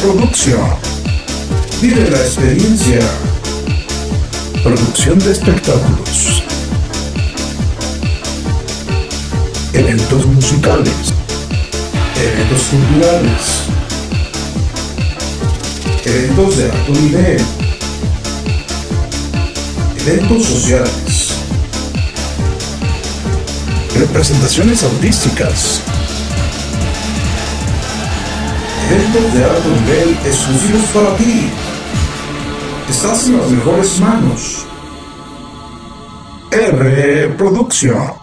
Producción. Vive la experiencia. Producción de espectáculos. Eventos musicales. Eventos culturales. Eventos de alto nivel. Eventos sociales. Representaciones artísticas de alto nivel exclusivos para ti. Estás en las mejores manos. R Producción.